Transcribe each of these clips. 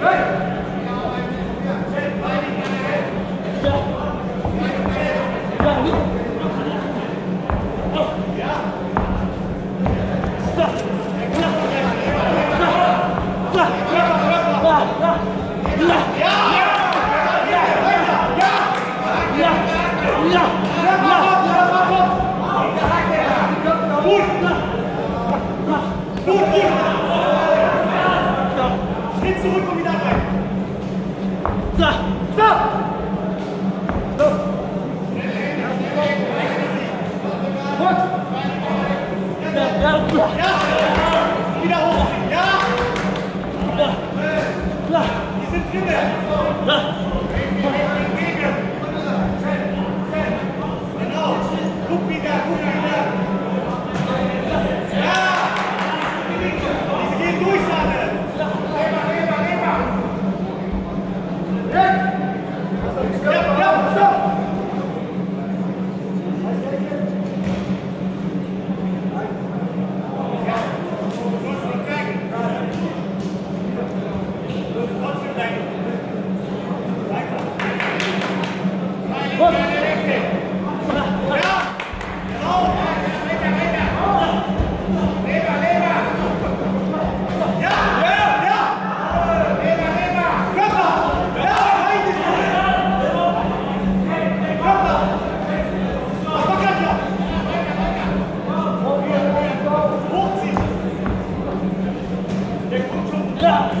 Yeah! Come Stop!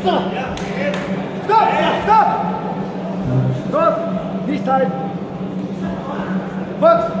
Stopp! Stopp! Stopp! Stopp! Nicht halten! Rücks!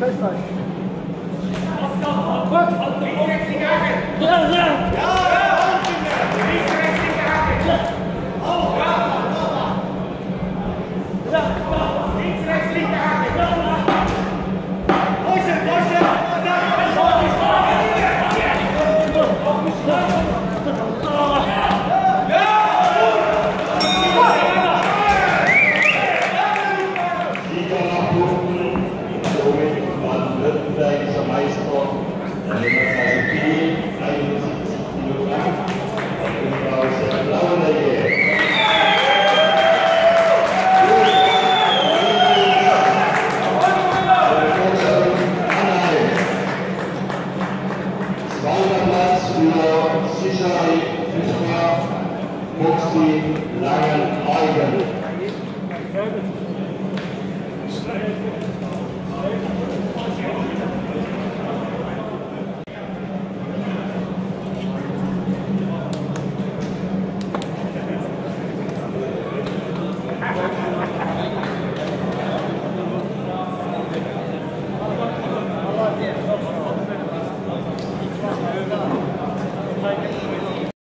Ja, ja! Ja, ja!